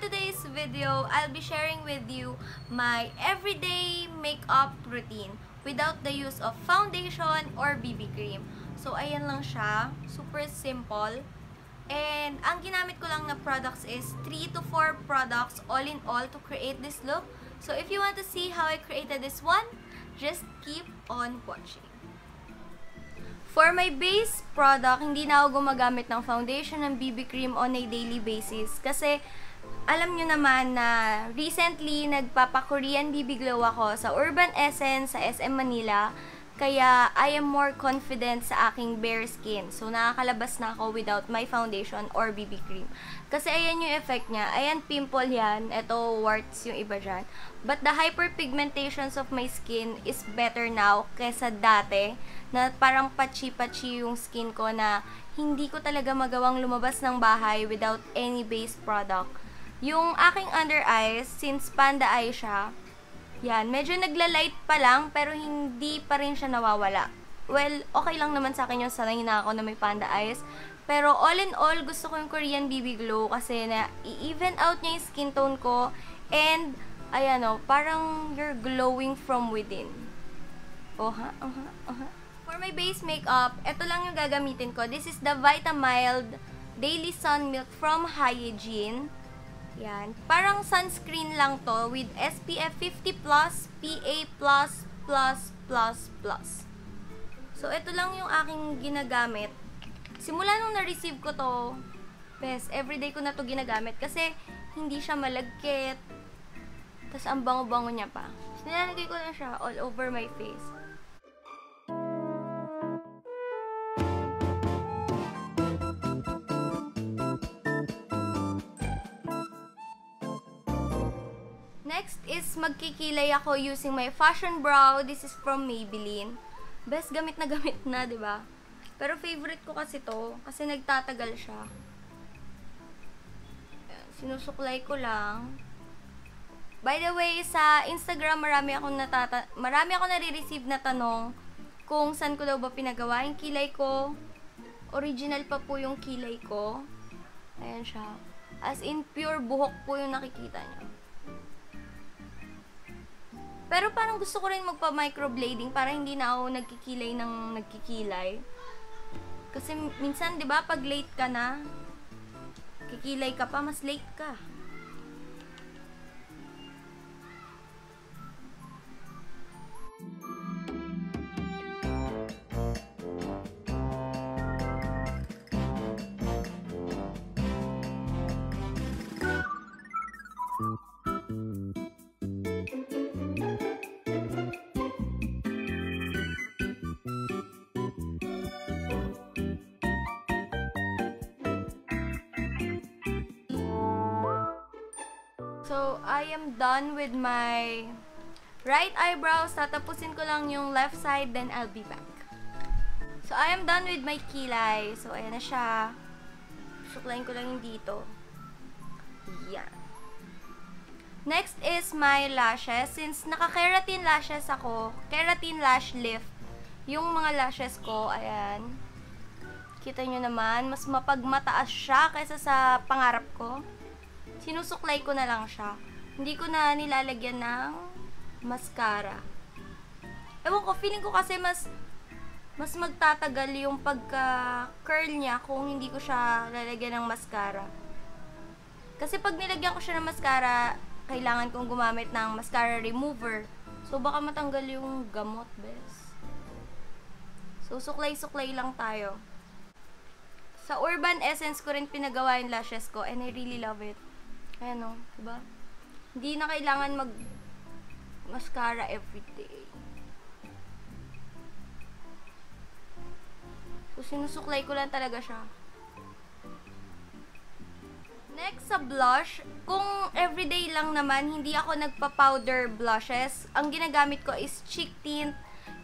today's video, I'll be sharing with you my everyday makeup routine without the use of foundation or BB cream. So, ayan lang siya. Super simple. And, ang ginamit ko lang na products is 3 to 4 products all in all to create this look. So, if you want to see how I created this one, just keep on watching. For my base product, hindi na ako gumagamit ng foundation ng BB cream on a daily basis. Kasi, alam nyo naman na recently, nagpapa-Korean BB Glow ako sa Urban Essence sa SM Manila. Kaya, I am more confident sa aking bare skin. So, nakakalabas na ako without my foundation or BB cream. Kasi, ayan yung effect niya. Ayan, pimple yan. Ito, warts yung iba dyan. But the hyperpigmentations of my skin is better now kesa dati na parang pachi-pachi yung skin ko na hindi ko talaga magawang lumabas ng bahay without any base product. Yung aking under eyes, since panda eye siya, yan, medyo nagla-light pa lang, pero hindi pa rin siya nawawala. Well, okay lang naman sa akin yung sanay na ako na may panda eyes. Pero all in all, gusto ko yung Korean BB Glow kasi na i-even out niya yung skin tone ko and ayan o, parang you're glowing from within. Oha, oha, oha. For my base makeup, ito lang yung gagamitin ko. This is the Vitamild Daily Sun Milk from Hygiene. Yan. Parang sunscreen lang to with SPF 50+, PA++++++. So, ito lang yung aking ginagamit. Simula nung na-receive ko to, best, everyday ko na to ginagamit kasi hindi siya malagkit. Tapos, ang bango-bango niya pa. So, nilalagay ko na siya all over my face. Next is magkikilay ako using my fashion brow. This is from Maybelline. Best gamit na gamit na, 'di ba? Pero favorite ko kasi to kasi nagtatagal siya. Sinusuklay ko lang. By the way, sa Instagram marami akong natata marami akong nare-receive na tanong kung saan ko daw ba pinagawa yung kilay ko. Original pa po yung kilay ko. Ayan siya. As in, pure buhok po yung nakikita niyo. Pero parang gusto ko rin magpa-microblading para hindi na ako nagkikilay ng nagkikilay. Kasi minsan, 'di ba, pag late ka na, kikilay ka pa, mas late ka. So, I am done with my right eyebrows. Tatapusin ko lang yung left side, then I'll be back. So, I am done with my kilay. So, ayan na siya. Suklayin ko lang yung dito. Yan. Next is my lashes. Since naka-keratin lashes ako, keratin lash lift, yung mga lashes ko, ayan. Kita nyo naman, mas mapagmataas siya kaysa sa pangarap ko sinusuklay ko na lang siya. Hindi ko na nilalagyan ng mascara. Ewan ko, feeling ko kasi mas mas magtatagal yung pagka-curl niya kung hindi ko siya lalagyan ng mascara. Kasi pag nilagyan ko siya ng mascara, kailangan kong gumamit ng mascara remover. So, baka matanggal yung gamot, bes. So, suklay-suklay lang tayo. Sa Urban Essence ko rin pinagawa yung lashes ko and I really love it. Ayan o, diba? Hindi na kailangan mag mascara everyday. So, sinusuklay ko lang talaga siya. Next sa blush, kung everyday lang naman, hindi ako nagpa-powder blushes. Ang ginagamit ko is cheek tint,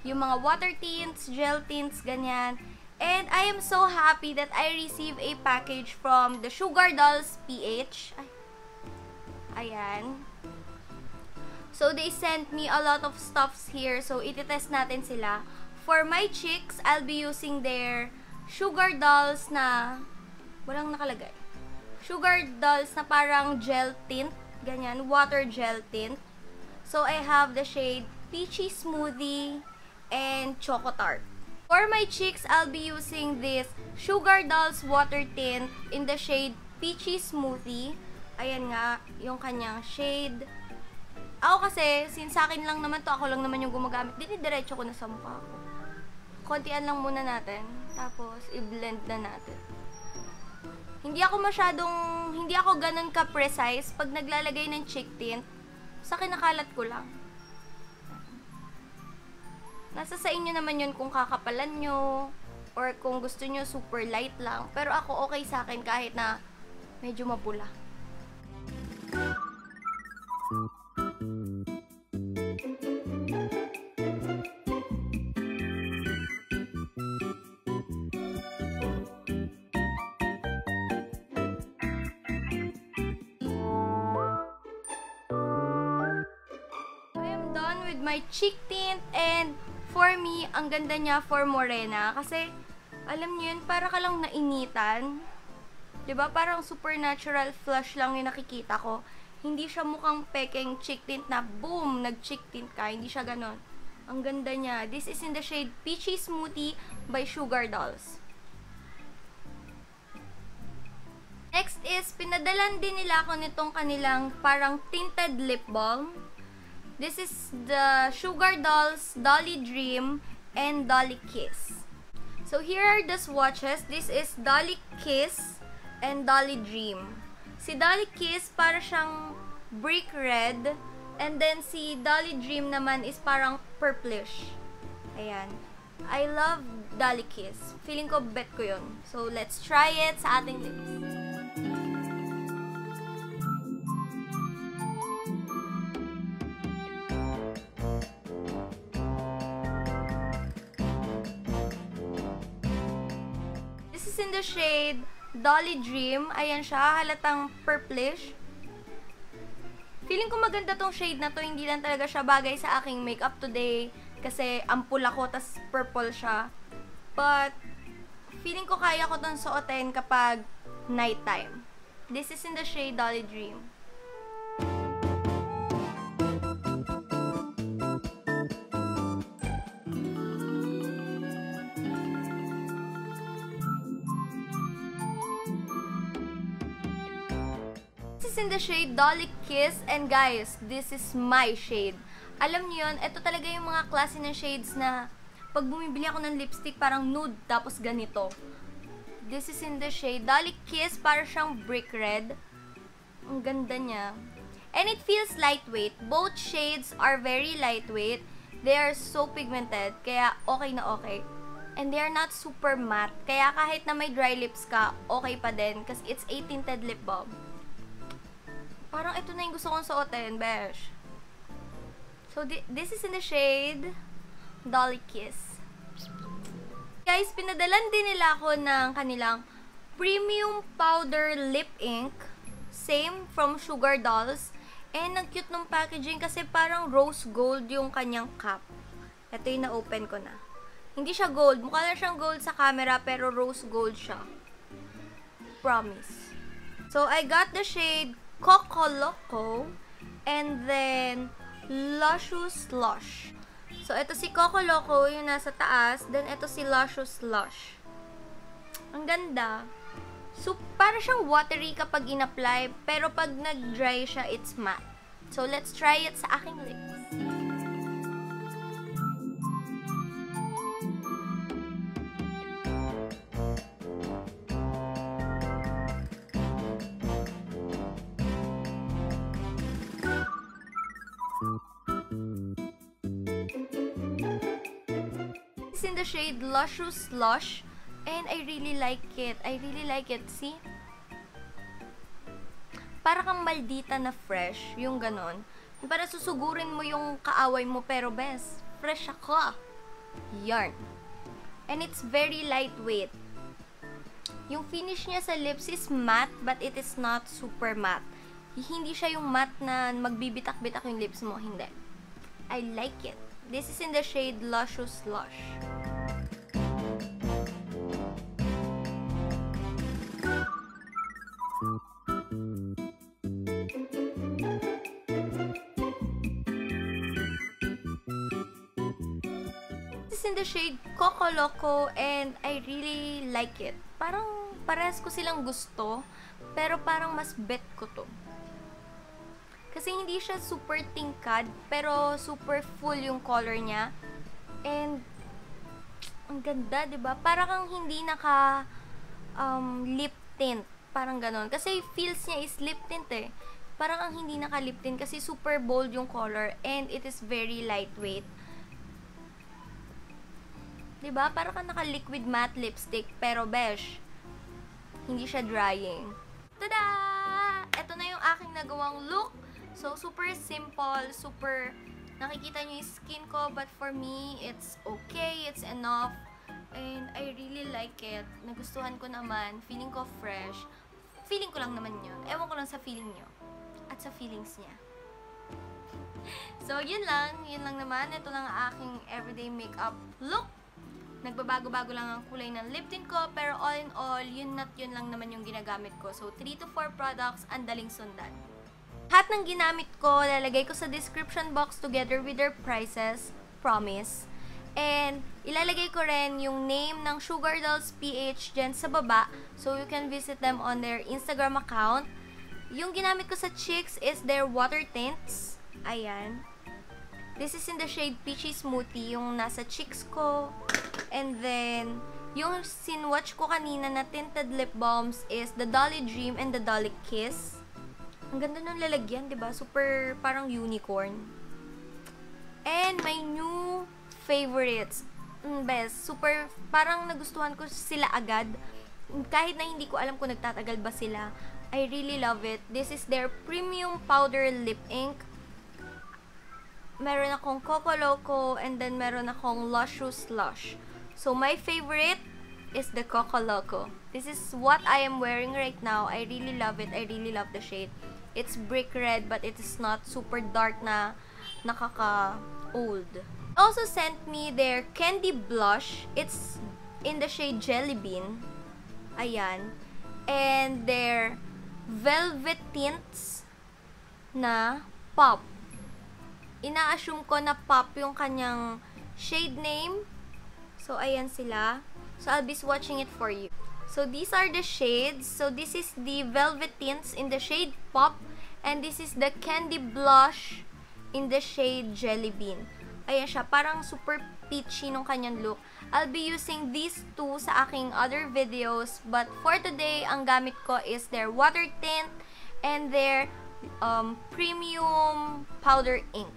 yung mga water tints, gel tints, ganyan. And I am so happy that I received a package from the Sugar Dolls PH. Ay, ayan. So, they sent me a lot of stuffs here. So, ititest natin sila. For my cheeks, I'll be using their Sugar Dolls na walang nakalagay. sugar dolls na parang gel tint. Ganyan, water gel tint. So, I have the shade Peachy Smoothie and Choco Tart. For my cheeks, I'll be using this Sugar Dolls Water Tint in the shade Peachy Smoothie. Ayan nga, yung kanyang shade. Ako kasi, since sa akin lang naman to, ako lang naman yung gumagamit, dinidiretso ko na sa mukha ko. Kontian lang muna natin. Tapos, i-blend na natin. Hindi ako masyadong, hindi ako ganun ka-precise pag naglalagay ng cheek tint. Sa kinakalat ko lang. Nasa sa inyo naman yun kung kakapalan nyo or kung gusto nyo super light lang. Pero ako okay sa akin kahit na medyo mapula. With my cheek tint and for me, ang ganda niya for morena kasi alam niyo yun, para ka lang nainitan. 'Di ba Parang supernatural flush lang yung nakikita ko. Hindi siya mukhang pekeng cheek tint na boom, nag-cheek tint ka. Hindi siya ganon. Ang ganda niya. This is in the shade Peachy Smoothie by Sugar Dolls. Next is, pinadalan din nila ako nitong kanilang parang tinted lip balm. This is the Sugar Dolls Dolly Dream and Dolly Kiss. So here are the swatches. This is Dolly Kiss and Dolly Dream. Si Dolly Kiss para siyang brick red and then si Dolly Dream naman is parang purplish. Ayan. I love Dolly Kiss. Feeling ko bet ko yun. So let's try it sa ating lips. This is in the shade Dolly Dream. Ayan siya, halatang purplish. Feeling ko maganda tong shade na to, hindi lang talaga siya bagay sa aking makeup today kasi ampul ako, tas purple siya. But, feeling ko kaya ko tong suotin kapag nighttime. This is in the shade Dolly Dream. Is in the shade Dolly Kiss. And guys, this is my shade. Alam niyo yun, ito talaga yung mga klase ng shades na pag bumibili ako ng lipstick, parang nude, tapos ganito. This is in the shade Dolly Kiss, para siyang brick red. Ang ganda niya. And it feels lightweight. Both shades are very lightweight. They are so pigmented, kaya okay na okay. And they are not super matte. Kaya kahit na may dry lips ka, okay pa din. Kasi it's a tinted lip balm. Parang ito na yung gusto kong suotin, besh. So, thi- this is in the shade Dolly Kiss. Guys, pinadalan din nila ako ng kanilang premium powder lip ink. Same from Sugar Dolls. And ang cute ng packaging kasi parang rose gold yung kanyang cap. Ito yung na-open ko na. Hindi siya gold. Mukha lang siyang gold sa camera pero rose gold siya. Promise. So, I got the shade Coco Loco and then Luscious Lush. So, ito si Coco Loco, yung nasa taas. Then, ito si Luscious Lush. Ang ganda. So, para siyang watery kapag in-apply, pero pag nag-dry siya, it's matte. So, let's try it sa aking lips. It's in the shade Luscious Lush. And I really like it. I really like it. See? Para kang maldita na fresh. Yung ganon. Para susugurin mo yung kaaway mo. Pero best, fresh ako. Yarn. And it's very lightweight. Yung finish niya sa lips is matte, but it is not super matte. Hindi siya yung matte na magbibitak-bitak yung lips mo. Hindi. I like it. This is in the shade Luscious Lush. This is in the shade Coco Loco and I really like it. Parang parehas ko silang gusto, pero parang mas bet ko to. Kasi hindi siya super tingkad, pero super full yung color niya. And, ang ganda, ba? Parang kang hindi naka um, lip tint. Parang ganon. Kasi feels niya is lip tint eh. Parang ang hindi naka lip tint kasi super bold yung color and it is very lightweight. 'Di ba? Para ka naka-liquid matte lipstick pero beige. Hindi siya drying. Tada! Ito na yung aking nagawang look. So, super simple, super nakikita niyo yung skin ko, but for me, it's okay, it's enough. And I really like it. Nagustuhan ko naman. Feeling ko fresh. Feeling ko lang naman yun. Ewan ko lang sa feeling nyo. At sa feelings niya. So, yun lang. Yun lang naman. Ito lang ang aking everyday makeup look. Nagbabago-bago lang ang kulay ng lip tint ko, pero all in all, yun not yun lang naman yung ginagamit ko. So, 3 to 4 products, ang daling sundan. Lahat ng ginamit ko, lalagay ko sa description box together with their prices, promise. And, ilalagay ko rin yung name ng Sugar Dolls PH dyan sa baba, so you can visit them on their Instagram account. Yung ginamit ko sa cheeks is their water tints. Ayan. This is in the shade Peachy Smoothie, yung nasa cheeks ko. And then, yung sinwatch ko kanina na tinted lip balms is the Dolly Dream and the Dolly Kiss. Ang ganda ng lalagyan, 'di ba? Super parang unicorn. And my new favorites. Mm, best. Super parang nagustuhan ko sila agad. Kahit na hindi ko alam kung nagtatagal ba sila. I really love it. This is their premium powder lip ink meron akong Coco Loco, and then meron akong Luscious Slush. So, my favorite is the Coco Loco. This is what I am wearing right now. I really love it. I really love the shade. It's brick red, but it is not super dark na nakaka-old. Also sent me their candy blush. It's in the shade Jelly Bean. Ayan. And their velvet tints na pop ina-assume ko na pop yung kanyang shade name. So, ayan sila. So, I'll be swatching it for you. So, these are the shades. So, this is the Velvet Tints in the shade Pop. And this is the Candy Blush in the shade Jelly Bean. Ayan siya. Parang super peachy nung kanyang look. I'll be using these two sa aking other videos. But for today, ang gamit ko is their water tint and their um, premium powder ink.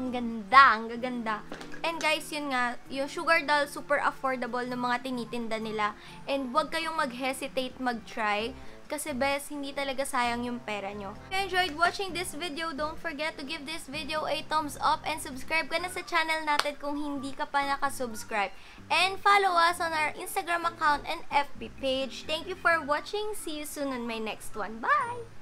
Ang ganda, ang gaganda. And guys, yun nga, yung Sugar Doll, super affordable ng mga tinitinda nila. And wag kayong mag-hesitate mag-try. Kasi best, hindi talaga sayang yung pera nyo. If you enjoyed watching this video, don't forget to give this video a thumbs up and subscribe ka na sa channel natin kung hindi ka pa nakasubscribe. And follow us on our Instagram account and FB page. Thank you for watching. See you soon on my next one. Bye!